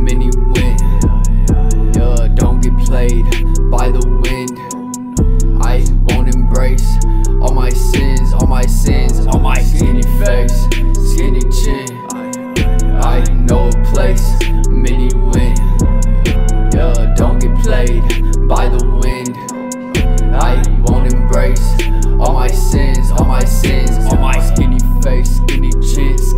mini win. Yeah, don't get played by the wind. I won't embrace all my sins, all my sins, all my skinny face, skinny chin. I know a place, mini win. Yeah, don't get played by the wind. I won't embrace all my sins, all my sins, all my skinny face, skinny chin.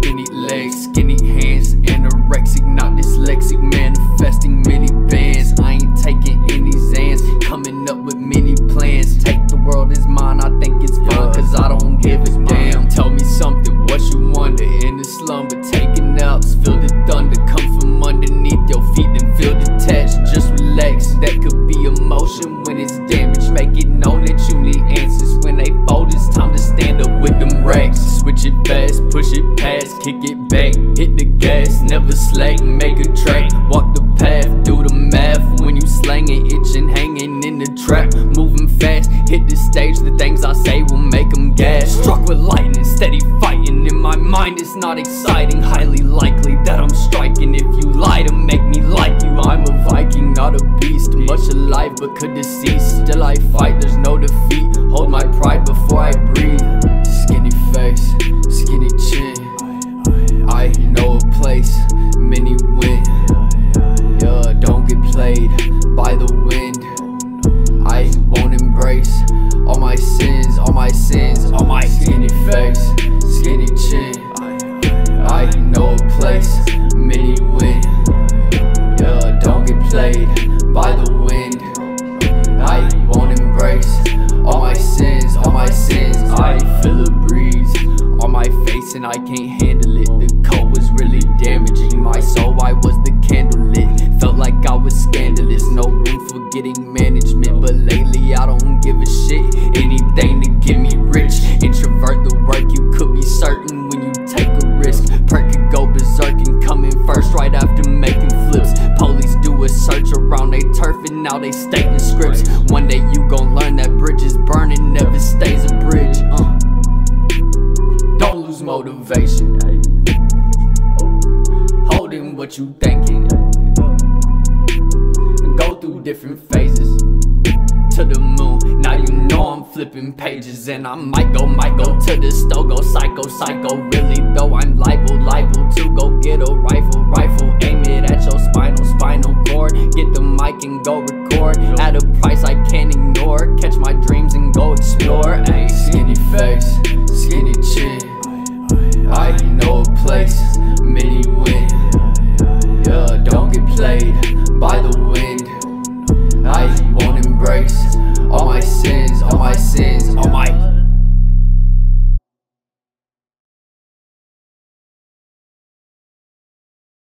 in the slumber Taking naps, feel the thunder Come from underneath your feet then feel detached Just relax, that could be emotion When it's damaged, make it known that you need answers. When they fold, it's time to stand up with them racks. Switch it fast, push it past, kick it back. Hit the gas, never slack, make a track. Walk the path, do the math. When you slanging, itching, hanging in the trap. Moving fast, hit the stage, the things I say will make them gas Struck with lightning, steady my mind, is not exciting, highly likely that I'm striking. If you lie to make me like you, I'm a Viking, not a beast. Much alive, but could decease. Still, I fight, there's no defeat. Hold my pride before I breathe. Skinny face, skinny chin. I know a place, many win. Yeah, don't get played by the wind. Chin. I know a place, many win. Yeah, don't get played by the wind. I won't embrace all my sins, all my sins. I feel a breeze on my face and I can't handle it. The cold was really damaging my soul. I was the candle lit. Felt like I was scandalous. No room for getting management, but lately I don't give a shit. Now they stating scripts. One day you gon' learn that bridges burning never stays a bridge. Uh. Don't lose motivation. Holding what you thinking. Go through different phases to the moon. Now you know I'm flipping pages, and I might go, might go to the store, go psycho, psycho. Really though, I'm liable, liable to go get a rifle, rifle. Aim it at your spinal, spinal cord. Get the mic and go record at a price I can't ignore. Catch my dreams and go explore. Ayy, skinny face, skinny